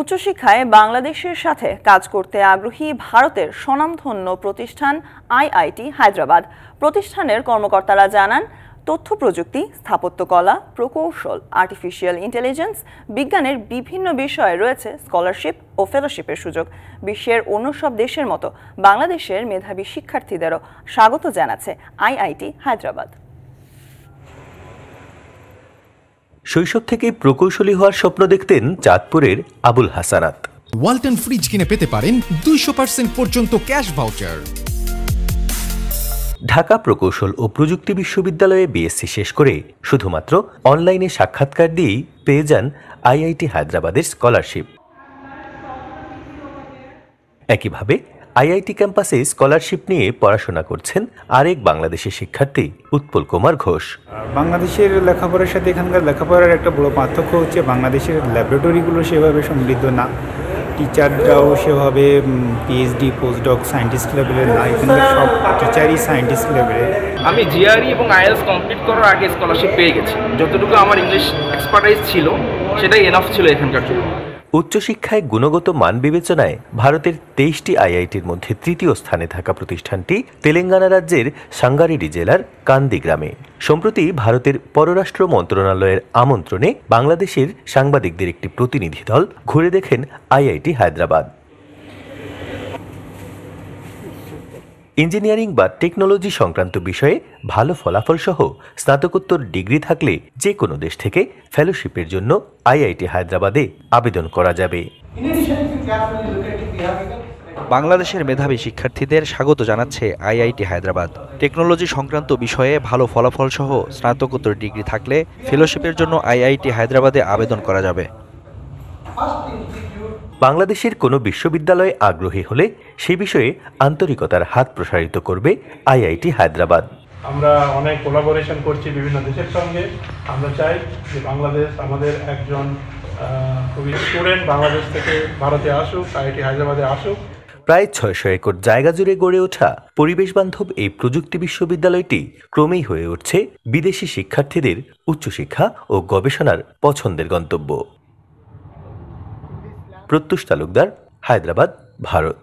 উচ্চশিক্ষায় বাংলাদেশের সাথে কাজ করতে আগ্রহী ভারতের স্বনামধন্য প্রতিষ্ঠান আইআইটি হায়দ্রাবাদ। প্রতিষ্ঠানের কর্মকর্তারা জানান, তথ্য প্রযুক্তি স্থাপত্যকলা প্রকৌশল আর্টিফিশিয়াল ইন্টেলিজেন্স বিজ্ঞানের বিভিন্ন বিষয়ে রয়েছে স্কলারশিপ ও ফেলোশিপের সুযোগ। বিশ্বের অন্য সব দেশের মতো বাংলাদেশের মেধাবী শিক্ষার্থীদেরও স্বাগত জানাচ্ছে আইআইটি হায়দ্রাবাদ। শৈশব থেকেই প্রকৌশলী হওয়ার স্বপ্ন দেখতেন চাঁদপুরের আবুল হাসানাত। ওয়ালটন ফ্রিজ কিনে পেতে পারেন দুইশো পার্সেন্ট পর্যন্ত ক্যাশ ভাউচার। ঢাকা প্রকৌশল ও প্রযুক্তি বিশ্ববিদ্যালয়ে বিএসসি শেষ করে শুধুমাত্র অনলাইনে সাক্ষাৎকার দিয়েই পেয়ে যান আইআইটি হায়দ্রাবাদের স্কলারশিপ। একইভাবে আইআইটি ক্যাম্পাসে স্কলারশিপ নিয়ে পড়াশোনা করছেন আরেক বাংলাদেশের শিক্ষার্থী উৎপল কুমার ঘোষ। বাংলাদেশের লেখাপড়ার সাথে এখানকার লেখাপড়ার একটা বড় পার্থক্য হচ্ছে বাংলাদেশের ল্যাবরেটরিগুলো সেভাবে সমৃদ্ধ না। টিচাররাও সেভাবে পিএইচডি পোস্টডক সায়েন্টিস্ট লেভেলের না। এখানকার সব টিচারই সায়েন্টিস্ট লেভেলের আমি জিআরই এবং আইএলস কমপ্লিট করার আগে স্কলারশিপ পেয়ে গেছি। যতটুকু আমার ইংলিশ এক্সপার্টাইজ ছিল সেটাই এনাফ ছিল এখানকার জন্য। উচ্চশিক্ষায় গুণগত মান বিবেচনায় ভারতের তেইশটি আইআইটির মধ্যে তৃতীয় স্থানে থাকা প্রতিষ্ঠানটি তেলেঙ্গানা রাজ্যের সাঙ্গারেডি জেলার কান্দি গ্রামে সম্প্রতি ভারতের পররাষ্ট্র মন্ত্রণালয়ের আমন্ত্রণে বাংলাদেশের সাংবাদিকদের একটি প্রতিনিধি দল ঘুরে দেখেন আইআইটি হায়দ্রাবাদ। ইঞ্জিনিয়ারিং বা টেকনোলজি সংক্রান্ত বিষয়ে ভালো ফলাফল সহ স্নাতকোত্তর ডিগ্রি থাকলে যে কোনো দেশ থেকে ফেলোশিপের জন্য আইআইটি হায়দ্রাবাদে আবেদন করা যাবে। বাংলাদেশের মেধাবী শিক্ষার্থীদের স্বাগত জানাচ্ছে আইআইটি হায়দ্রাবাদ। টেকনোলজি সংক্রান্ত বিষয়ে ভালো ফলাফল সহ স্নাতকোত্তর ডিগ্রি থাকলে ফেলোশিপের জন্য আইআইটি হায়দ্রাবাদে আবেদন করা যাবে। বাংলাদেশের কোনো বিশ্ববিদ্যালয়ে আগ্রহী হলে সে বিষয়ে আন্তরিকতার হাত প্রসারিত করবে আইআইটি হায়দ্রাবাদ। আমরা অনেক কোলাবোরেশন করছি বিভিন্ন দেশের সঙ্গে। আমরা চাই যে বাংলাদেশ আমাদের একজন খুবই স্টুডেন্ট বাংলাদেশ থেকে ভারতে আসুক আইআইটি হায়দ্রাবাদে আসুক। প্রায় ছয়শো একর জায়গা জুড়ে গড়ে ওঠা পরিবেশ বান্ধব এই প্রযুক্তি বিশ্ববিদ্যালয়টি ক্রমেই হয়ে উঠছে বিদেশি শিক্ষার্থীদের উচ্চশিক্ষা ও গবেষণার পছন্দের গন্তব্য। প্রত্যুষ তালুকদার হায়দ্রাবাদ ভারত।